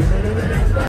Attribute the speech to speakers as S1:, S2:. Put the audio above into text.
S1: Thank you.